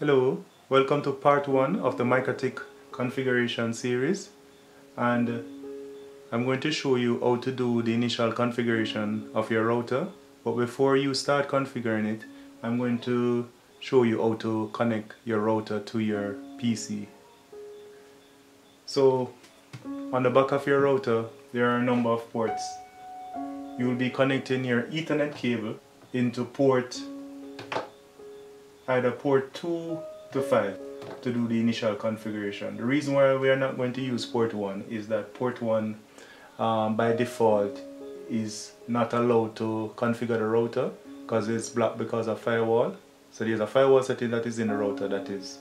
Hello, welcome to part one of the MikroTik configuration series and I'm going to show you how to do the initial configuration of your router but before you start configuring it I'm going to show you how to connect your router to your PC. So on the back of your router there are a number of ports. You will be connecting your Ethernet cable into port either port 2 to 5 to do the initial configuration. The reason why we are not going to use port 1 is that port 1 um, by default is not allowed to configure the router because it's blocked because of firewall. So there's a firewall setting that is in the router that is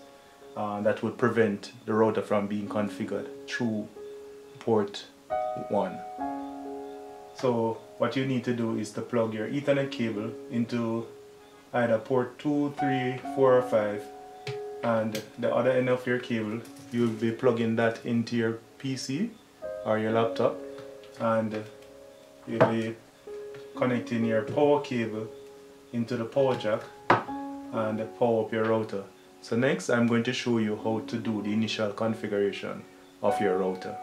uh, that would prevent the router from being configured through port 1. So what you need to do is to plug your Ethernet cable into either port 2, 3, 4 or 5 and the other end of your cable you'll be plugging that into your PC or your laptop and you'll be connecting your power cable into the power jack and power up your router. So next I'm going to show you how to do the initial configuration of your router.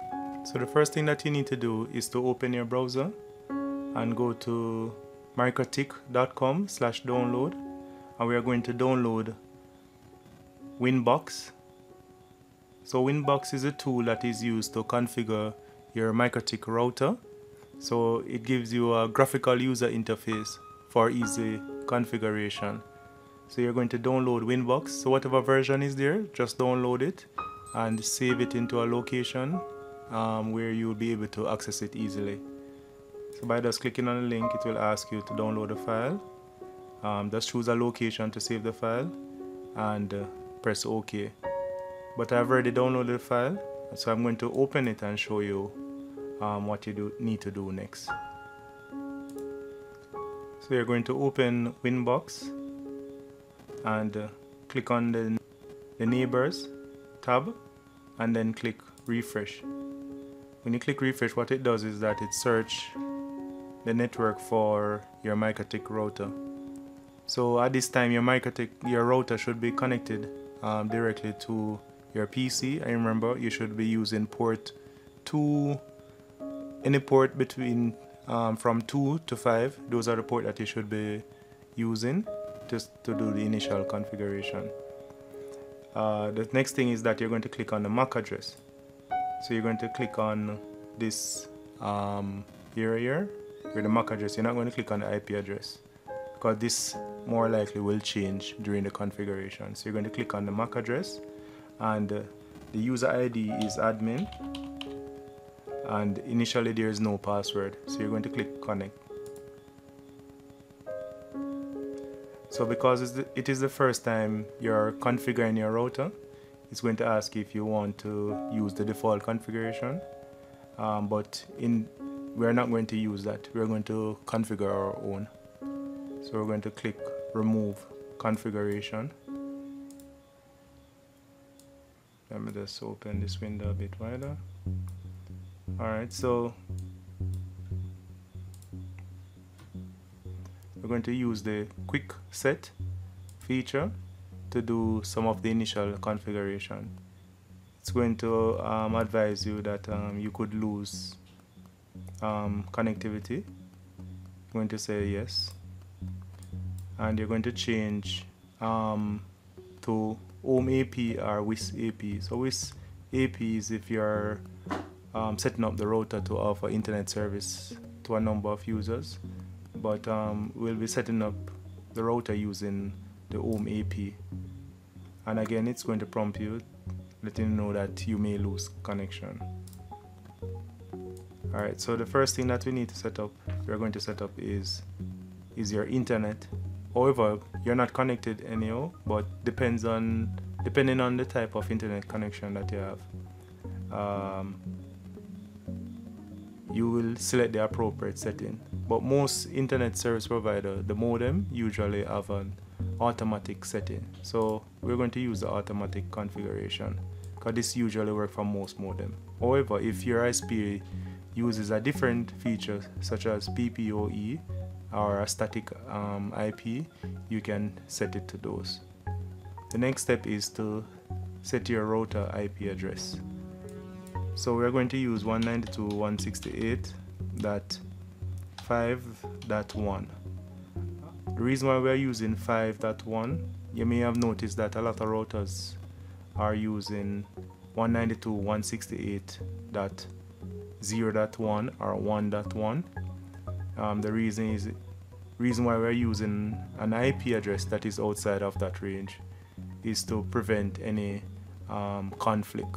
So the first thing that you need to do is to open your browser and go to mikrotik.com slash download and we are going to download Winbox. So Winbox is a tool that is used to configure your MikroTik router. So it gives you a graphical user interface for easy configuration. So you're going to download Winbox. So whatever version is there, just download it and save it into a location um, where you'll be able to access it easily. So by just clicking on the link, it will ask you to download the file. Um, just choose a location to save the file and uh, press OK. But I've already downloaded the file, so I'm going to open it and show you um, what you do, need to do next. So you're going to open Winbox and uh, click on the, the neighbors tab and then click refresh. When you click refresh, what it does is that it search the network for your MikroTik router. So at this time, your MikroTik, your router should be connected um, directly to your PC. I remember you should be using port 2, any port between um, from 2 to 5. Those are the port that you should be using just to do the initial configuration. Uh, the next thing is that you're going to click on the MAC address. So you're going to click on this um, area where the MAC address. You're not going to click on the IP address because this more likely will change during the configuration. So you're going to click on the MAC address and uh, the user ID is admin and initially there is no password. So you're going to click connect. So because the, it is the first time you're configuring your router, it's going to ask if you want to use the default configuration. Um, but in we're not going to use that. We're going to configure our own. So we're going to click remove configuration. Let me just open this window a bit wider. Alright, so we're going to use the quick set feature to do some of the initial configuration. It's going to um, advise you that um, you could lose um, connectivity. I'm going to say yes and you're going to change um, to home AP or WISP AP. So WISP AP is if you're um, setting up the router to offer internet service to a number of users, but um, we'll be setting up the router using the home AP. And again, it's going to prompt you, letting you know that you may lose connection. Alright, so the first thing that we need to set up, we're going to set up is is your internet. However you're not connected anyhow but depends on depending on the type of internet connection that you have um, you will select the appropriate setting. But most internet service provider the modem usually have an automatic setting. So we're going to use the automatic configuration because this usually works for most modem. However if your ISP uses a different feature such as PPOE or a static um, IP, you can set it to those. the next step is to set your router IP address. So we're going to use 192.168.5.1. The reason why we're using 5.1, you may have noticed that a lot of routers are using 192.168.0.1 or 1.1. Um, the reason is reason why we're using an IP address that is outside of that range is to prevent any um, conflict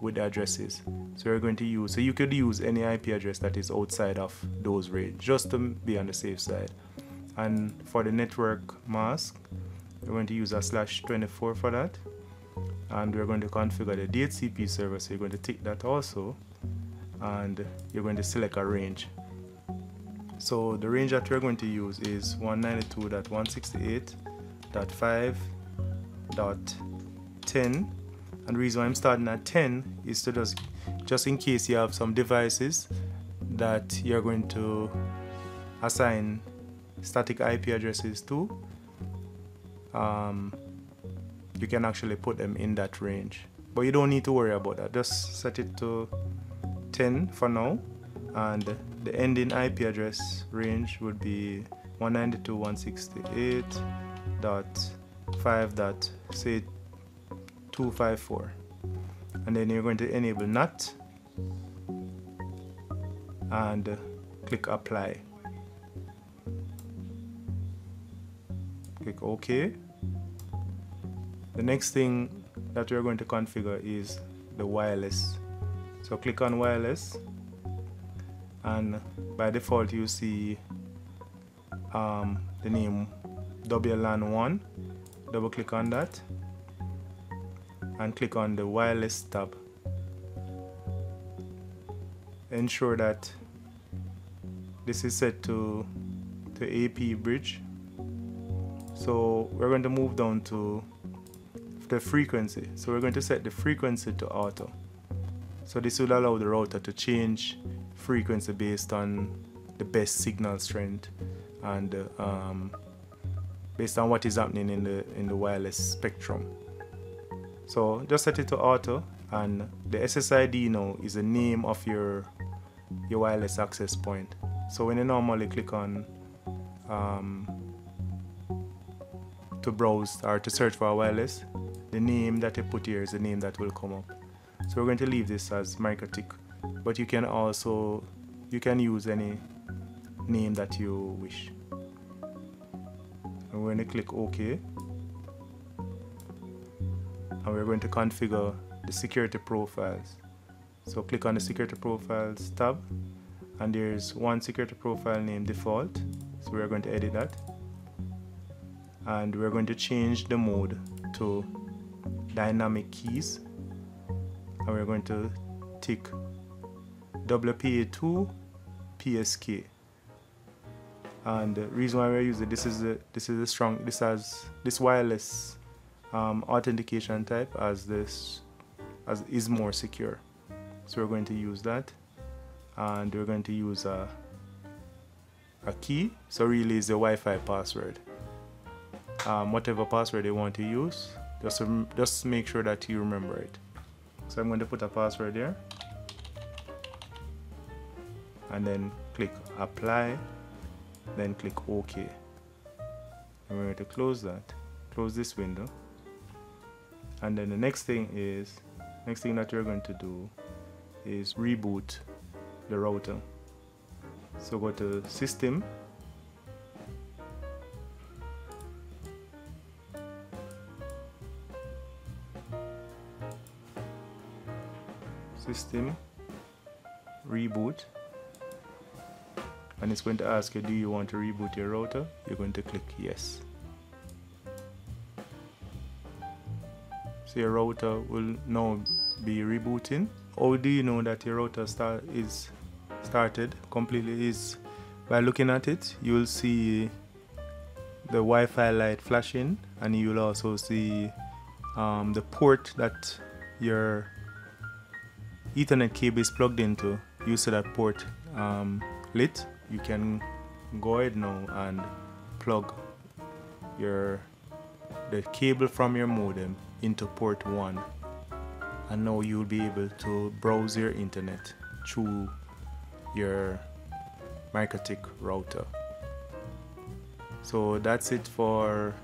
with the addresses. So we're going to use, so you could use any IP address that is outside of those range just to be on the safe side. And for the network mask, we're going to use a slash 24 for that. And we're going to configure the DHCP server, so you're going to tick that also. And you're going to select a range. So the range that we're going to use is 192.168.5.10 and the reason why I'm starting at 10 is to just just in case you have some devices that you're going to assign static IP addresses to um, you can actually put them in that range. But you don't need to worry about that. Just set it to 10 for now. And the ending IP address range would be 192.168.5. say 254 and then you're going to enable NAT and click apply. Click OK. The next thing that we're going to configure is the wireless so click on wireless. And by default you see um, the name WLAN1 double click on that. And click on the wireless tab. Ensure that this is set to to AP bridge. So we're going to move down to the frequency. So we're going to set the frequency to auto so this will allow the router to change frequency based on the best signal strength and um, based on what is happening in the in the wireless spectrum. So just set it to auto and the SSID now is the name of your your wireless access point. So when you normally click on um, to browse or to search for a wireless, the name that you put here is the name that will come up. So we're going to leave this as MikroTik but you can also you can use any name that you wish. And we're going to click OK. And we're going to configure the security profiles. So click on the security profiles tab and there's one security profile named default. So we're going to edit that. And we're going to change the mode to dynamic keys and we're going to tick WPA2 PSK and the reason why we're using this is a this is a strong this has this wireless um, authentication type as this as is more secure. So we're going to use that. And we're going to use a a key. So really is the Wi-Fi password. Um, whatever password you want to use just just make sure that you remember it so I'm going to put a password there and then click apply then click OK. And we're going to close that close this window. And then the next thing is next thing that we're going to do is reboot the router. So go to system system reboot. And it's going to ask you do you want to reboot your router? You're going to click yes. So your router will now be rebooting. How do you know that your router start is started completely is? By looking at it you'll see the Wi-Fi light flashing and you'll also see um, the port that your Ethernet cable is plugged into you see that port um, lit you can go ahead now and plug your the cable from your modem into port 1 and now you'll be able to browse your internet through your MikroTik router. So that's it for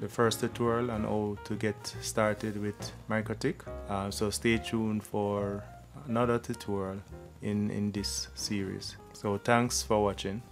the first tutorial on how to get started with MikroTik. Uh, so stay tuned for another tutorial in, in this series. So thanks for watching.